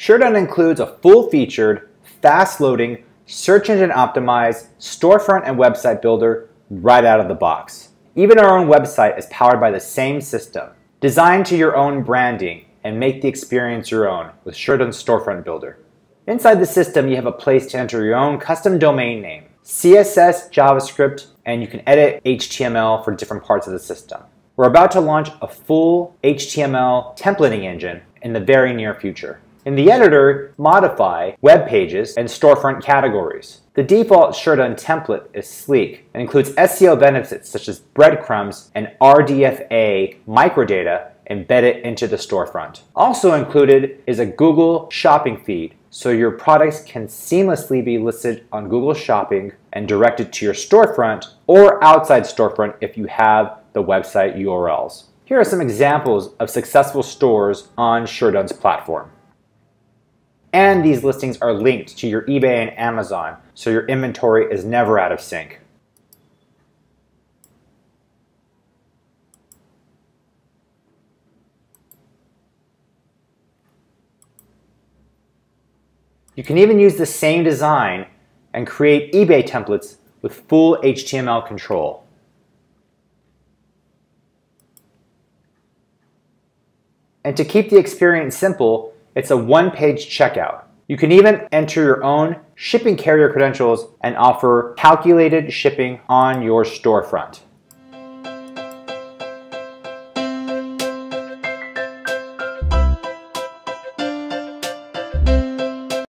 SureDone includes a full-featured, fast-loading, search engine optimized storefront and website builder right out of the box. Even our own website is powered by the same system. Design to your own branding and make the experience your own with SureDone Storefront Builder. Inside the system, you have a place to enter your own custom domain name, CSS, JavaScript, and you can edit HTML for different parts of the system. We're about to launch a full HTML templating engine in the very near future. In the editor, modify web pages and storefront categories. The default SureDone template is sleek and includes SEO benefits such as breadcrumbs and RDFA microdata embedded into the storefront. Also included is a Google shopping feed so your products can seamlessly be listed on Google Shopping and directed to your storefront or outside storefront if you have the website URLs. Here are some examples of successful stores on SureDone's platform. And these listings are linked to your eBay and Amazon, so your inventory is never out of sync. You can even use the same design and create eBay templates with full HTML control. And to keep the experience simple, it's a one-page checkout. You can even enter your own shipping carrier credentials and offer calculated shipping on your storefront.